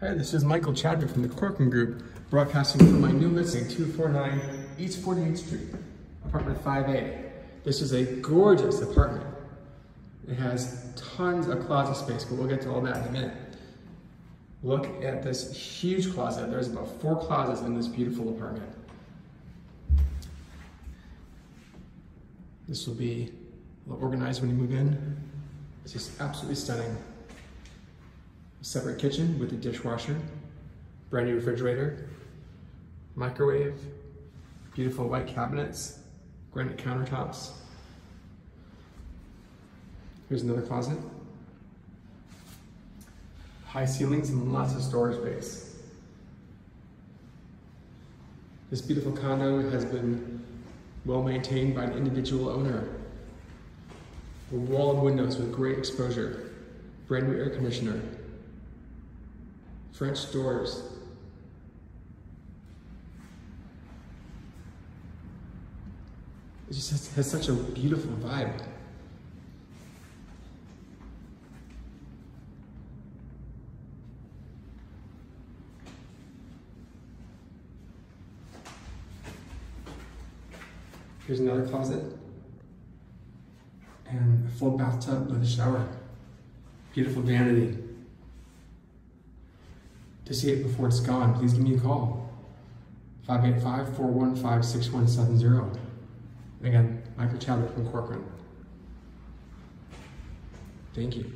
Hi, this is Michael Chadwick from the Corcoran Group, broadcasting from my new listing, 249 East 48th Street, apartment 5A. This is a gorgeous apartment. It has tons of closet space, but we'll get to all that in a minute. Look at this huge closet. There's about four closets in this beautiful apartment. This will be organized when you move in. It's just absolutely stunning. Separate kitchen with a dishwasher, brand new refrigerator, microwave, beautiful white cabinets, granite countertops. Here's another closet. High ceilings and lots of storage space. This beautiful condo has been well maintained by an individual owner. A wall of windows with great exposure, brand new air conditioner, French doors. It just has, has such a beautiful vibe. Here's another closet and a full bathtub with a shower. Beautiful vanity. To see it before it's gone, please give me a call. 585-415-6170. Again, Michael Chadwick from Corcoran. Thank you.